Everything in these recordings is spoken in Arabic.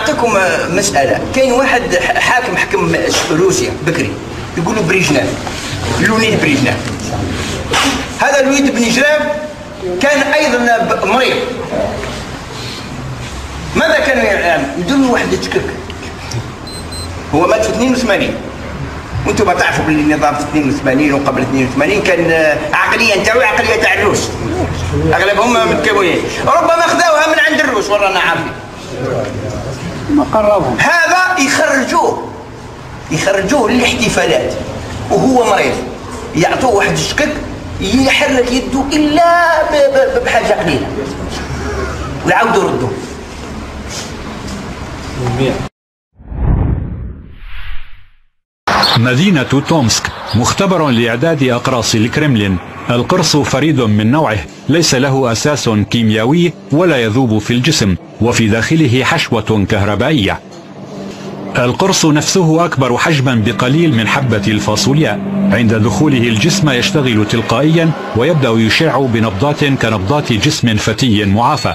نعطيكم مسألة. كاين واحد حاكم حكم روسيا بكري يقولوا بريجناف لونيد بريجناف هذا لويد بن جراب كان أيضا ب- مريض. ماذا كان يعمل؟ يدير له واحد تكك. هو مات في 82 وأنتم تعرفوا باللي النظام في 82 وقبل 82 كان عقليه نتاعو عقلية تاع الروس. أغلبهم متكونين. ربما خذوها من عند الروس ورانا عارفين قربهم هذا يخرجوه يخرجوه للاحتفالات وهو مريض. يعطوه واحد الشكك يحرك يده إلا بحاجة قليلة. ويعاودوا يردوه. مدينة تومسك مختبر لإعداد أقراص الكرملين القرص فريد من نوعه ليس له أساس كيميائي ولا يذوب في الجسم وفي داخله حشوة كهربائية. القرص نفسه أكبر حجما بقليل من حبة الفاصولياء عند دخوله الجسم يشتغل تلقائيا ويبدأ يشع بنبضات كنبضات جسم فتي معافى.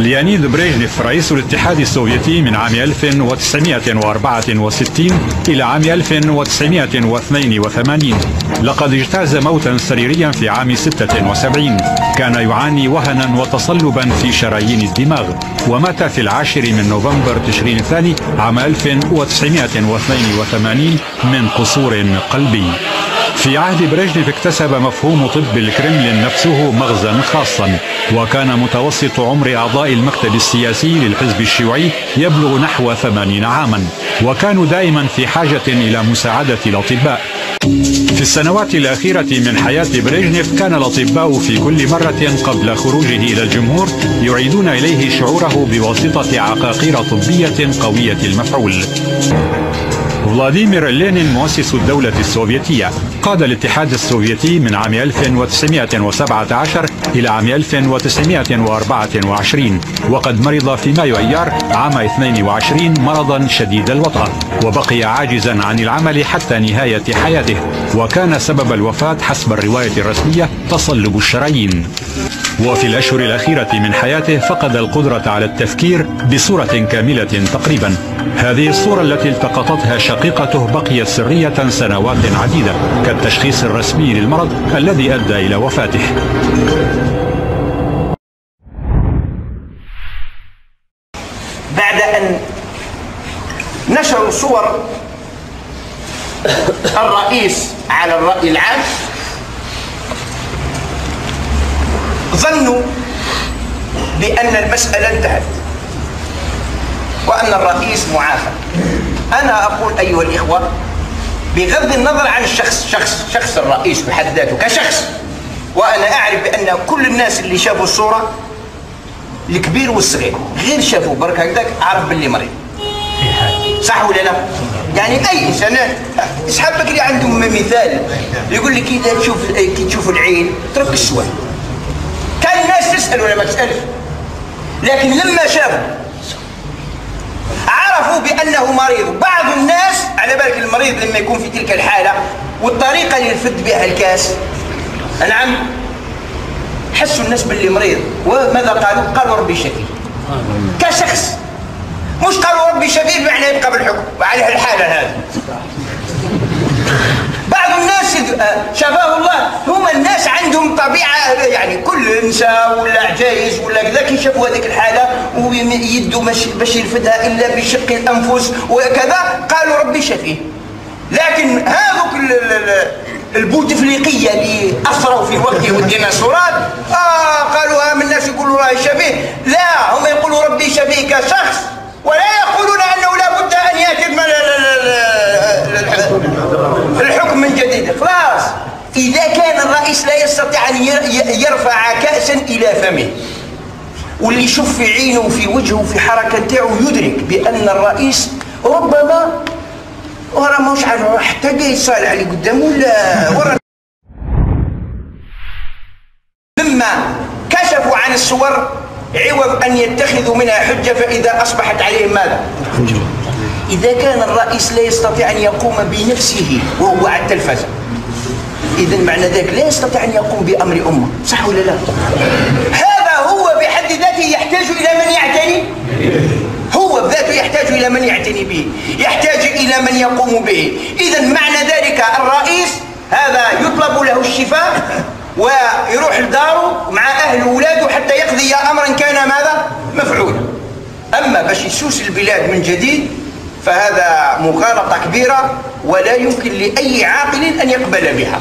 ليونيد بريجنيف رئيس الاتحاد السوفيتي من عام 1964 إلى عام 1982 لقد اجتاز موتا سريريا في عام 76 كان يعاني وهنا وتصلبا في شرايين الدماغ ومات في العاشر من نوفمبر تشرين الثاني عام 1982 من قصور قلبي. في عهد بريجنيف اكتسب مفهوم طب الكرملين نفسه مغزى خاصا وكان متوسط عمر أعضاء المكتب السياسي للحزب الشيوعي يبلغ نحو ثمانين عاما وكانوا دائما في حاجة إلى مساعدة الأطباء. في السنوات الأخيرة من حياة بريجنيف كان الأطباء في كل مرة قبل خروجه إلى الجمهور يعيدون إليه شعوره بواسطة عقاقير طبية قوية المفعول. فلاديمير لينين مؤسس الدولة السوفيتية. قاد الاتحاد السوفيتي من عام 1917 إلى عام 1924 وقد مرض في مايو أيار عام 22 مرضا شديد الوطأة وبقي عاجزا عن العمل حتى نهاية حياته وكان سبب الوفاة حسب الرواية الرسمية تصلب الشرايين. وفي الأشهر الأخيرة من حياته فقد القدرة على التفكير بصورة كاملة تقريبا. هذه الصورة التي التقطتها شقيقته بقيت سرية سنوات عديدة كالتشخيص الرسمي للمرض الذي أدى إلى وفاته. بعد أن نشروا صور الرئيس على الرأي العام ظنوا بأن المسألة انتهت. وأن الرئيس معافى. أنا أقول أيها الإخوة بغض النظر عن الشخص شخص شخص الرئيس بحد ذاته كشخص وأنا أعرف بأن كل الناس اللي شافوا الصورة الكبير والصغير غير شافوا برك هكذاك عرف باللي مريض. صح ولا لا؟ يعني أي إنسان اصحاب بكري عندهم مثال. يقول لك اذا تشوف كي تشوف العين اترك السؤال تسال ولا ما تسألش. لكن لما شافوا عرفوا بأنه مريض. بعض الناس على بالك المريض لما يكون في تلك الحالة والطريقة اللي يفد بها الكاس. نعم. حسوا الناس باللي مريض. وماذا قالوا؟ قالوا ربي شفيه كشخص. مش قالوا ربي شفيه بمعنى يبقى بالحكم. على الحالة هذه. بعض الناس آه، شفاه طبيعة يعني كل إنسان ولا عجايز ولا كذا كي شافوا هذيك الحالة ويدوا باش يرفدها إلا بشق الأنفس وكذا قالوا ربي شفيه لكن هذوك ال- ال- ال- البوتفليقية اللي أسروا في وقته والديناصورات آه قالوا ها من الناس يقولوا راه شفيه لا هم يقولوا ربي شفيه كشخص ولا يقولون أنه لا بد أن يأتي الم- ال- ال- ال- الحكم من جديد خلاص إذا كان الرئيس لا يستطيع أن يرفع كأسا إلى فمه. واللي يشوف في عينه وفي وجهه وفي حركة نتاعو يدرك بأن الرئيس ربما ورا مش عارف حتى جاي صالح اللي قدامه ولا ورا. مما كشفوا عن الصور عوض أن يتخذوا منها حجة فإذا أصبحت عليهم ماذا؟ إذا كان الرئيس لا يستطيع أن يقوم بنفسه وهو على التلفزة إذا معنى ذلك لا يستطيع أن يقوم بأمر أمة صح ولا لا؟ هذا هو بحد ذاته يحتاج إلى من يعتني. يعتني به يحتاج إلى من يقوم به. إذا معنى ذلك الرئيس هذا يطلب له الشفاء ويروح لداره مع أهل ولاده حتى يقضي أمرا كان ماذا؟ مفعولا. أما باش يسوس البلاد من جديد فهذا مغالطة كبيرة ولا يمكن لأي عاقل أن يقبل بها.